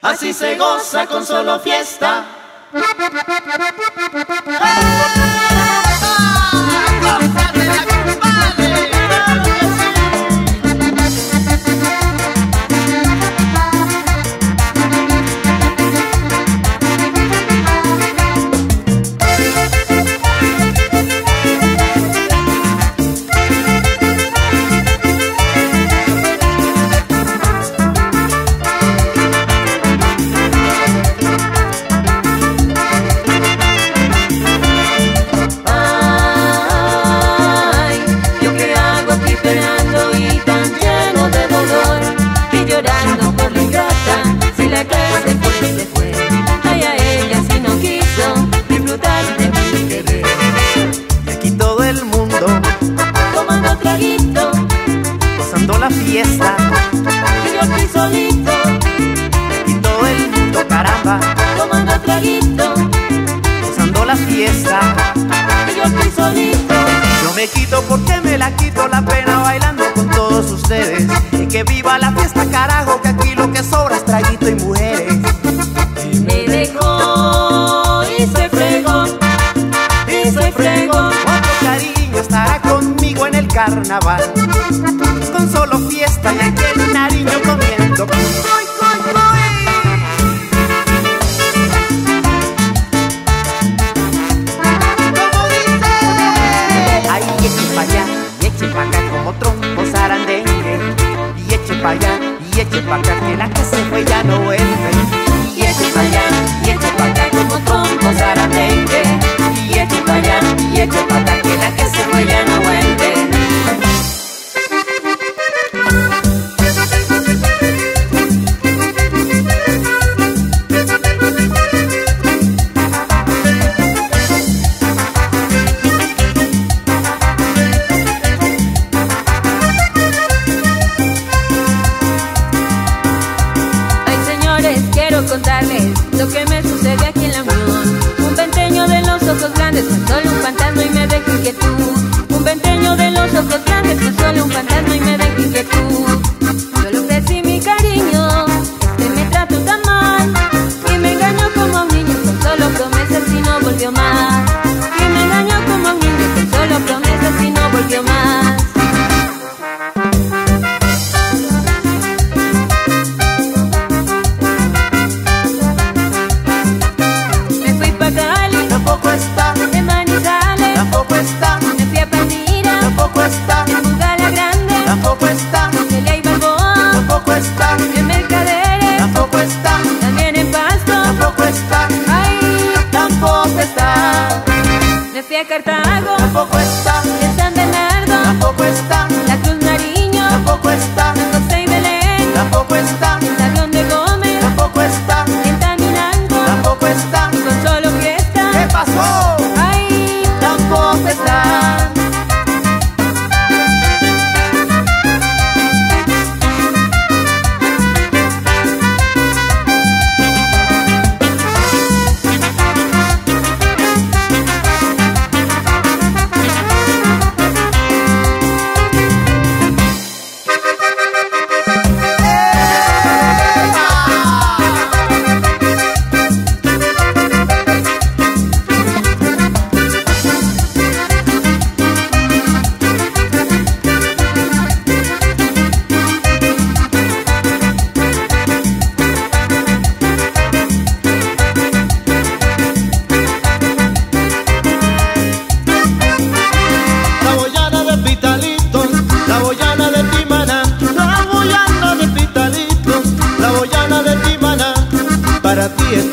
Así se goza con solo fiesta. Me quito porque me la quito la pena bailando con todos ustedes. Y que viva la fiesta carajo que aquí lo que sobra es traguito y mujeres. Me dejó y se fregó y se fregó. cuánto cariño estará conmigo en el carnaval. Con solo fiesta y aquel Nariño comiendo. Pa' allá y eche pa' acá que la que se fue ya no vuelve. Y eche pa' allá y eche pa' acá como trompo zarandengue. Y eche pa' allá y eche pa' acá que la que se fue ya contarles lo que me sucede aquí en la unión. Un venteño de los ojos grandes, fue solo un fantasma y me dejó inquietud. Un venteño de los ojos grandes, fue solo un fantasma y me Cartago. Tampoco es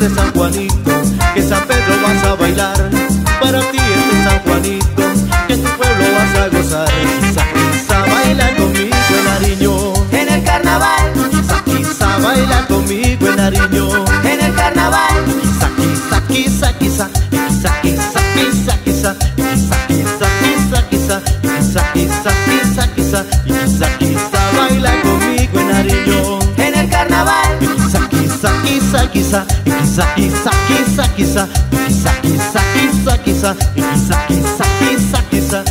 este San Juanito, que San Pedro vas a bailar. Para ti este San Juanito, que tu pueblo vas a gozar. Quizá, quizá baila conmigo en Nariño. En el carnaval, Quizá, quizá baila conmigo en Nariño. en el carnaval, Quizá, quizá, quizá, quizá, quizá, quizá, quizá, quizá, quizá, quizá, quizá, quizá, quizá, quizá, quizá, quizá, quizá, quizá, quizá, y quizá, quizá, quizá, quizá, y quizá, quizá, quizá, quizá, y quizá, quizá, quizá, quizá,